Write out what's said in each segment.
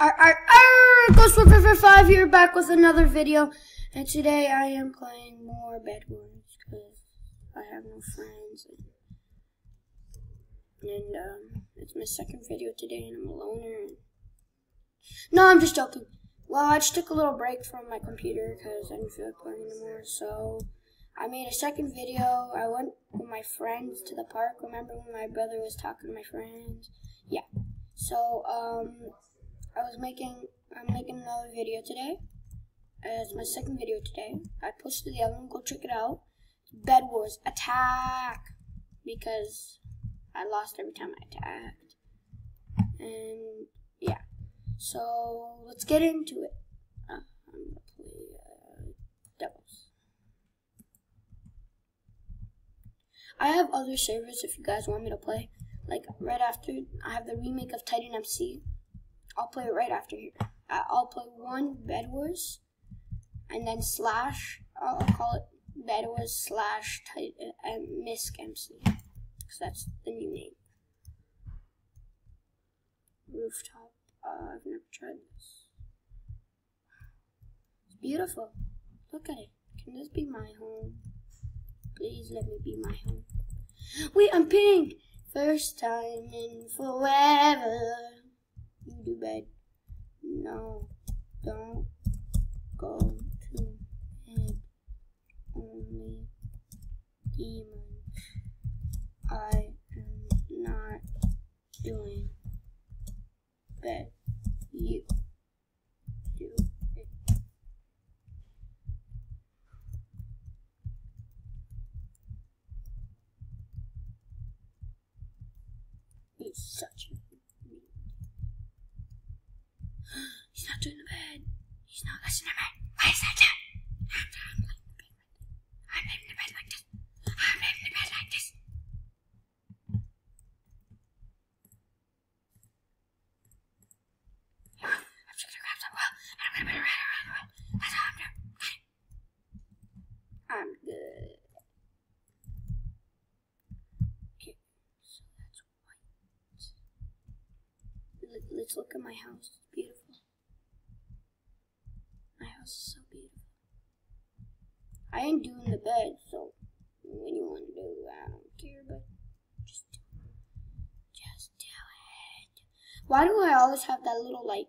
Our, our, our Ghost for 5 here back with another video. And today I am playing more Bed Wars because I have no friends. And, and um, it's my second video today and I'm a loner. No, I'm just joking. Well, I just took a little break from my computer because I didn't feel like playing anymore. So I made a second video. I went with my friends to the park. Remember when my brother was talking to my friends? Yeah. So, um, I was making, I'm making another video today. Uh, it's my second video today. I posted the other one, go check it out. Bed Wars, attack! Because I lost every time I attacked. And, yeah. So, let's get into it. Uh, I'm gonna play, uh, Devils. I have other servers if you guys want me to play. Like, right after, I have the remake of Titan MC. I'll play it right after here. I'll play one Bed Wars, and then slash. I'll call it Bed Wars slash Titan uh, Misc MC, because that's the new name. Rooftop. Uh, I've never tried this. It's beautiful. Look at it. Can this be my home? Please let me be my home. Wait, I'm pink. First time in forever. Do bad. No, don't go to bed. Only demons. I am not doing bad. You do it. He's such a He's not doing the bed. He's not listening to me. Why is that? I'm, the bed like this. I'm the bed like this. I'm just gonna grab and I'm gonna put it right I'm good. Okay, so that's Let's look at my house. It's beautiful. My house is so beautiful. I ain't doing the bed, so what you want to do, I don't care, but just. Just do it. Why do I always have that little, like,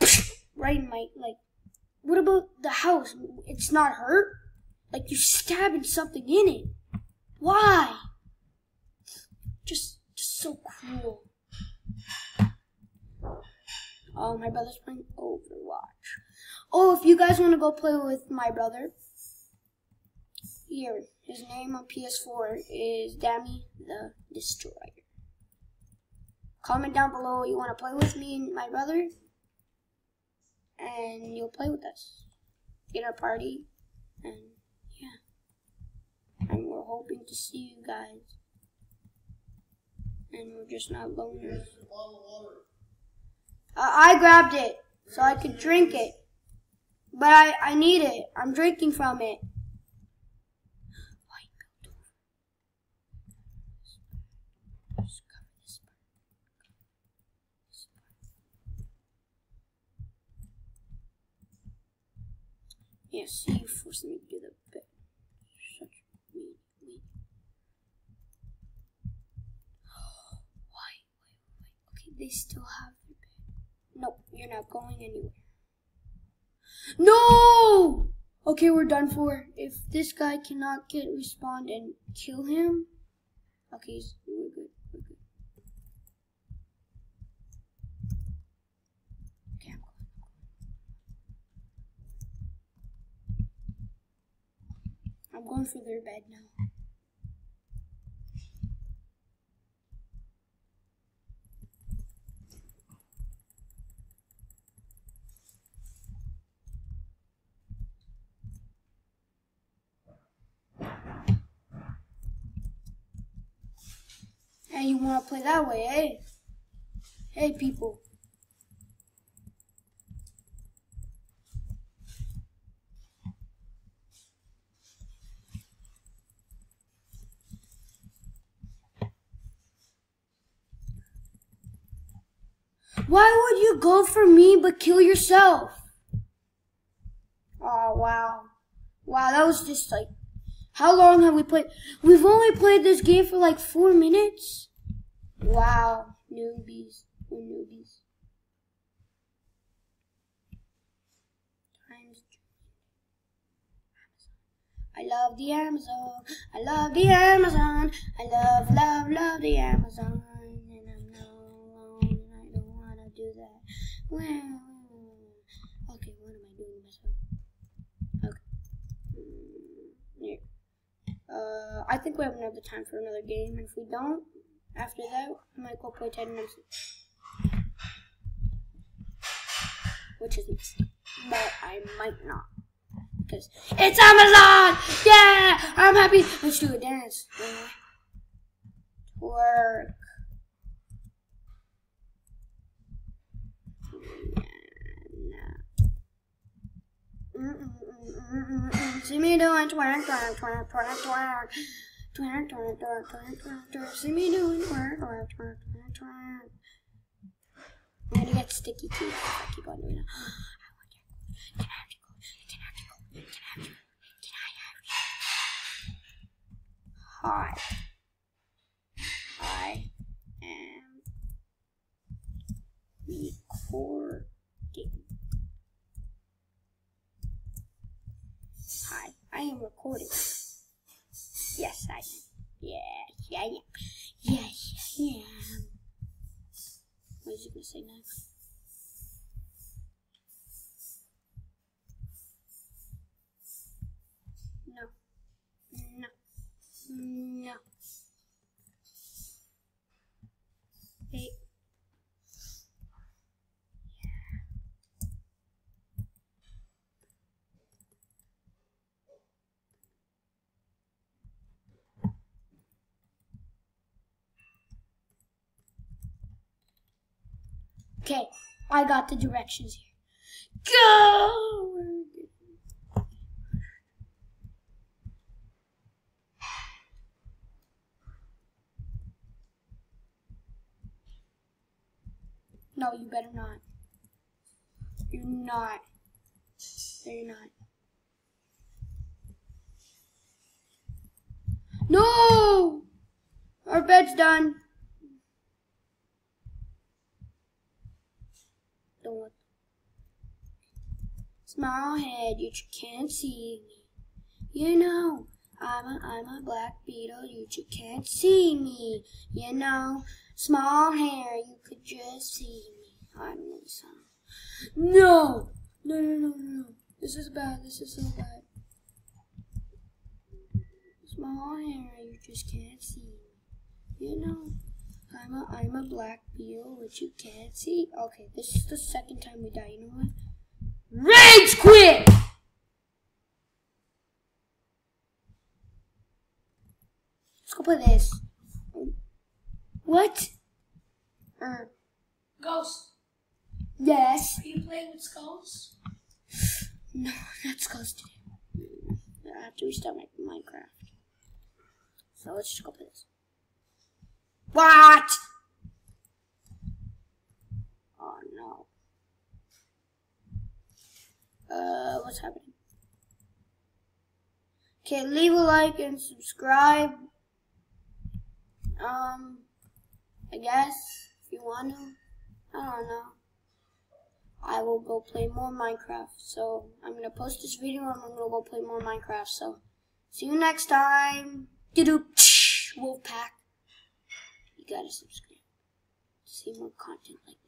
right in my, like, what about the house? It's not hurt? Like you're stabbing something in it. Why? Just, just so cruel. Oh, my brother's playing Overwatch. Oh, if you guys want to go play with my brother, here, his name on PS4 is Dammy the Destroyer. Comment down below you want to play with me and my brother, and you'll play with us. Get our party, and yeah. And we're hoping to see you guys. And we're just not loners. Uh, I grabbed it so I could drink it. But I, I need it. I'm drinking from it. White built over. Just cover this part. This part. Yeah, see, you forced me to do the bit. Such mean, mean. Why, wait, wait. Okay, they still have their. Nope, you're not going anywhere. No! Okay, we're done for. If this guy cannot get respawned and kill him, okay, s- we're good. We're good. Okay, I'm going. I'm going for their bed now. Hey, you want to play that way, eh? Hey, people. Why would you go for me but kill yourself? Oh, wow. Wow, that was just like, how long have we played? We've only played this game for like four minutes. Wow, newbies, We're newbies. I love the Amazon. I love the Amazon. I love, love, love the Amazon. That. Okay, what am I doing myself? Okay. Mm, here. Uh, I think we have another time for another game. And if we don't, after that, I might go play Ted and Which is mistake. But I might not. Because it's Amazon! Yeah! I'm happy. Let's do a dance. Work. See me doing twerk, twerk, twerk, twerk, twerk. Twerk, twerk, twerk, twerk, twerk, twerk. See me doing twerk, twerk, twerk, twerk, twerk. I'm gonna get sticky teeth I keep on doing it. Can I have you go? Can I have you go? Can I have you? Can I have you? Hi. Yeah, yeah. Yeah, yeah. What is he gonna say next? Okay, I got the directions here. Go! No, you better not. You're not. No, you're not. No! Our bed's done. Small head, you just can't see me. You know, I'm a, I'm a black beetle, you just can't see me. You know, small hair, you could just see me. I'm Lisa. No! No, no, no, no. This is bad, this is so bad. Small hair, you just can't see me. You know, I'm a, I'm a black beetle, which you can't see. Okay, this is the second time we die. You know what? Rage quit! Let's go play this. What? Uh, Ghost, yes. are you playing with skulls? No, not skulls today. I have to restart my Minecraft. So let's just go play this. What? Oh no. Uh, what's happening? Okay, leave a like and subscribe. Um, I guess if you want to. I don't know. I will go play more Minecraft. So I'm gonna post this video and I'm gonna go play more Minecraft. So see you next time. Doo Wolfpack. You gotta subscribe to see more content like